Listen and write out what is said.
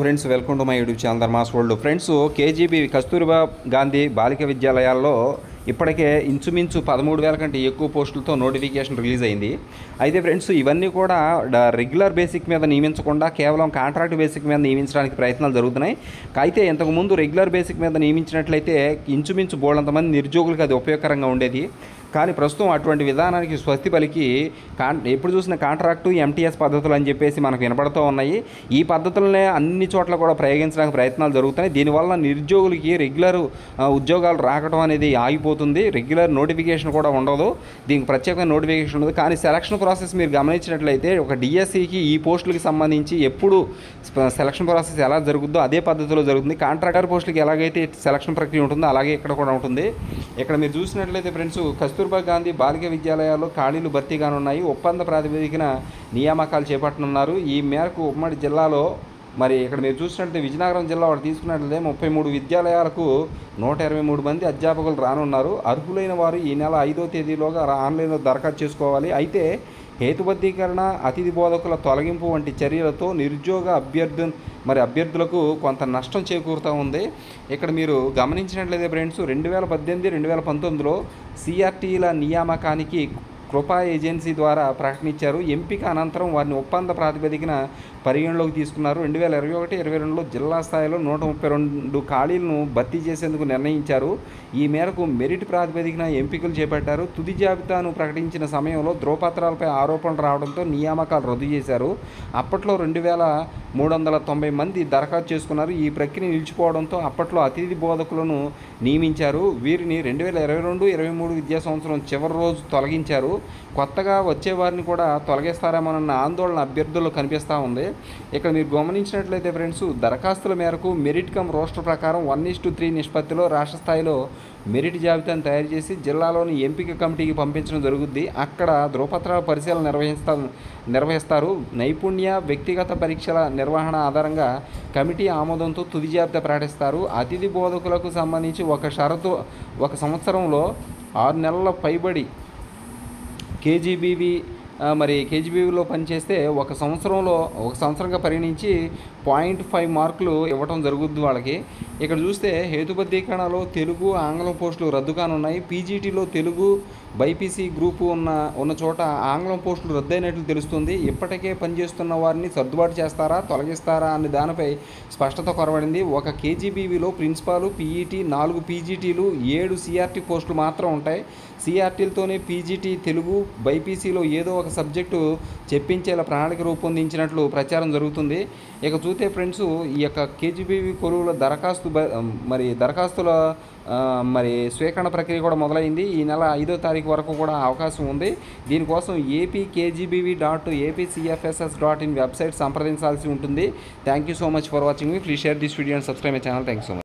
Friends welcome to my YouTube channel Dharma's world friends KGB Kasturba Gandhi బాలిక విద్యాలయాల్లో ఇప్పటికే ఇంచుమించు పదమూడు వేల కంటే ఎక్కువ పోస్టులతో నోటిఫికేషన్ రిలీజ్ అయింది. అయితే ఫ్రెండ్స్ ఇవన్నీ కూడా రెగ్యులర్ బేసిక్ మీద నియమించకుండా కేవలం కాంట్రాక్ట్ బేసిక్ మీద నియమించడానికి ప్రయత్నాలు జరుగుతున్నాయి. అయితే ఇంతకుముందు రెగ్యులర్ బేసిక్ మీద నియమించినట్లయితే ఇంచుమించు బోళ్ళంతమంది నిరుద్యోగులకు అది ఉపయోగకరంగా ఉండేది. కానీ ప్రస్తుతం అటువంటి విధానానికి స్వస్తి పలికి కాన్ ఎప్పుడు చూసిన కాంట్రాక్టు ఎంటీఎస్ పద్ధతులు అని చెప్పేసి మనకు వినపడుతూ ఉన్నాయి. ఈ పద్ధతులనే అన్ని చోట్ల కూడా ప్రయోగించడానికి ప్రయత్నాలు జరుగుతున్నాయి. దీనివల్ల నిరుద్యోగులకి రెగ్యులర్ ఉద్యోగాలు రాకడం అనేది ఆగిపోతుంది. రెగ్యులర్ నోటిఫికేషన్ కూడా ఉండదు. దీనికి ప్రత్యేకమైన నోటిఫికేషన్ ఉండదు. కానీ సెలక్షన్ ప్రాసెస్ మీరు గమనించినట్లయితే ఒక డిఎస్సికి ఈ పోస్టులకు సంబంధించి ఎప్పుడు సెలక్షన్ ప్రాసెస్ ఎలా జరుగుద్దో అదే పద్ధతిలో జరుగుతుంది. కాంట్రాక్టర్ పోస్టులకి ఎలాగైతే సెలక్షన్ ప్రక్రియ ఉంటుందో అలాగే ఇక్కడ కూడా ఉంటుంది. ఇక్కడ మీరు చూసినట్లయితే ఫ్రెండ్స్ కస్తూర్బా గాంధీ బాలిక విద్యాలయాల్లో ఖాళీలు భర్తీ కానున్నాయి ఒప్పంద ప్రాతిపదికన నియామకాలు చేపట్టనున్నారు. ఈ మేరకు ఉమ్మడి జిల్లాలో మరి ఇక్కడ మీరు చూసినట్లయితే విజయనగరం జిల్లా వాడు తీసుకున్నట్లయితే ముప్పై మూడు విద్యాలయాలకు నూట ఇరవై మూడు మంది అధ్యాపకులు రానున్నారు. అర్హులైన వారు ఈ నెల ఐదో తేదీలోగా ఆన్లైన్లో దరఖాస్తు చేసుకోవాలి. అయితే హేతుబద్ధీకరణ అతిథి బోధకుల తొలగింపు వంటి చర్యలతో నిరుద్యోగ అభ్యర్థు మరి అభ్యర్థులకు కొంత నష్టం చేకూరుతూ ఉంది. ఇక్కడ మీరు గమనించినట్లయితే ఫ్రెండ్స్ రెండు వేల పద్దెనిమిది రెండు వేల పంతొమ్మిదిలో సిఆర్టీల నియామకానికి కృపా ఏజెన్సీ ద్వారా ప్రకటించారు. ఎంపిక అనంతరం వారిని ఒప్పంద ప్రాతిపదికన పరిగణలోకి తీసుకున్నారు. రెండు వేల ఇరవై ఒకటి ఇరవై రెండులో జిల్లా స్థాయిలో నూట ముప్పై రెండు ఖాళీలను భర్తీ చేసేందుకు నిర్ణయించారు. ఈ మేరకు మెరిట్ ప్రాతిపదికన ఎంపికలు చేపట్టారు. తుది జాబితాను ప్రకటించిన సమయంలో ధ్రువపత్రాలపై ఆరోపణలు రావడంతో నియామకాలు రద్దు చేశారు. అప్పట్లో రెండు వేల మూడు వందల తొంభై మంది దరఖాస్తు చేసుకున్నారు. ఈ ప్రక్రియ నిలిచిపోవడంతో అప్పట్లో అతిథి బోధకులను నియమించారు. వీరిని రెండు వేల ఇరవై రెండు ఇరవై మూడు విద్యా సంవత్సరం చివరి రోజు తొలగించారు. కొత్తగా వచ్చే వారిని కూడా తొలగిస్తారేమోనన్న ఆందోళన అభ్యర్థుల్లో కనిపిస్తూ ఉంది. ఇక్కడ మీరు గమనించినట్లయితే ఫ్రెండ్స్ దరఖాస్తుల మేరకు మెరిట్ కమ్ రోస్టర్ ప్రకారం వన్ ఇస్ టు త్రీ నిష్పత్తిలో రాష్ట్ర స్థాయిలో మెరిట్ జాబితాను తయారు చేసి జిల్లాలోని ఎంపిక కమిటీకి పంపించడం జరుగుద్ది. అక్కడ ధృవపత్రాల పరిశీలన నిర్వహిస్తా నిర్వహిస్తారు. నైపుణ్య వ్యక్తిగత పరీక్షల నిర్వహణ ఆధారంగా కమిటీ ఆమోదంతో తుది జాబితా ప్రకటిస్తారు. అతిథి బోధకులకు సంబంధించి ఒక షరతు ఒక సంవత్సరంలో ఆరు నెలల పైబడి కేజీబీవి ఆ, మరి కేజీబీవీలో పనిచేస్తే ఒక సంవత్సరంలో ఒక సంవత్సరంగా పరిగణించి పాయింట్ ఫైవ్ మార్కులు ఇవ్వటం జరుగుద్ది వాళ్ళకి. ఇక్కడ చూస్తే హేతుబద్ధీకరణలో తెలుగు ఆంగ్లం పోస్టులు రద్దు కానున్నాయి. పీజీటీలో తెలుగు బైపీసీ గ్రూపు ఉన్న ఉన్న చోట ఆంగ్లం పోస్టులు రద్దయినట్లు తెలుస్తుంది. ఇప్పటికే పనిచేస్తున్న వారిని సర్దుబాటు చేస్తారా తొలగిస్తారా అనే దానిపై స్పష్టత కొరబడింది. ఒక కేజీబీవీలో ప్రిన్సిపాలు పీఈటీ నాలుగు పీజీటీలు ఏడు సిఆర్టీ పోస్టులు మాత్రం ఉంటాయి. సిఆర్టీలతోనే పీజీటీ తెలుగు బైపీసీలో ఏదో ఒక సబ్జెక్టు చెప్పించేలా ప్రణాళిక రూపొందించినట్లు ప్రచారం జరుగుతుంది. ఇక చూస్తే ఫ్రెండ్స్ ఈ యొక్క కేజీబీవీ కొలువుల దరఖాస్తు బ- మరి దరఖాస్తుల మరి స్వీకరణ ప్రక్రియ కూడా మొదలైంది. ఈ నెల ఐదో తారీఖు వరకు కూడా అవకాశం ఉంది. దీనికోసం AP KGBV dot APCFSS dot in website సంప్రదించాల్సి ఉంటుంది. Thank you so much for watching me. Please share this video and subscribe my channel. Thank so much.